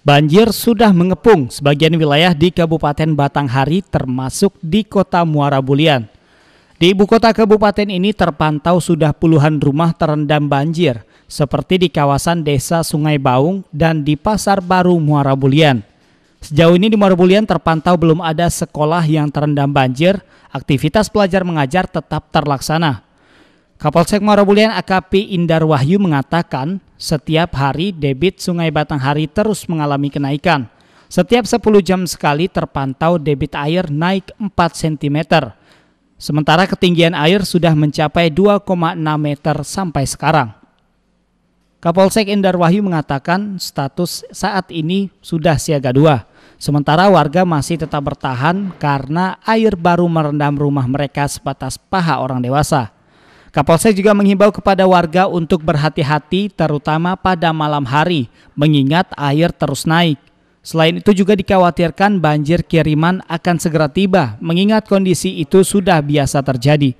Banjir sudah mengepung sebagian wilayah di Kabupaten Batanghari termasuk di kota Muara Bulian. Di ibu kota kabupaten ini terpantau sudah puluhan rumah terendam banjir, seperti di kawasan desa Sungai Baung dan di Pasar Baru Muara Bulian. Sejauh ini di Muara Bulian terpantau belum ada sekolah yang terendam banjir, aktivitas pelajar mengajar tetap terlaksana. Kapolsek Bulian AKP Indar Wahyu mengatakan setiap hari debit Sungai Batanghari terus mengalami kenaikan. Setiap 10 jam sekali terpantau debit air naik 4 cm. Sementara ketinggian air sudah mencapai 2,6 meter sampai sekarang. Kapolsek Indar Wahyu mengatakan status saat ini sudah siaga dua. Sementara warga masih tetap bertahan karena air baru merendam rumah mereka sebatas paha orang dewasa. Kapolsek juga menghimbau kepada warga untuk berhati-hati terutama pada malam hari mengingat air terus naik. Selain itu juga dikhawatirkan banjir kiriman akan segera tiba mengingat kondisi itu sudah biasa terjadi.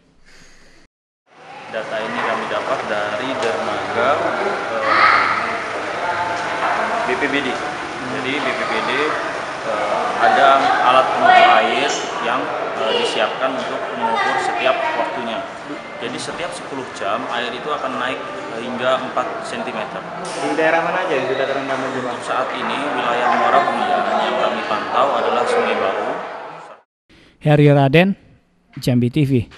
Data ini kami dapat dari dermaga eh, BPBD. Jadi BPBD eh, ada alat pengukur air eh, disiapkan untuk mengukur setiap waktunya. Jadi setiap 10 jam air itu akan naik hingga 4 cm. Di daerah mana aja yang sudah terendam banjir? Saat ini wilayah Muara Bulian yang kami pantau adalah Sungai Baru. Heri Raden, Jambi TV.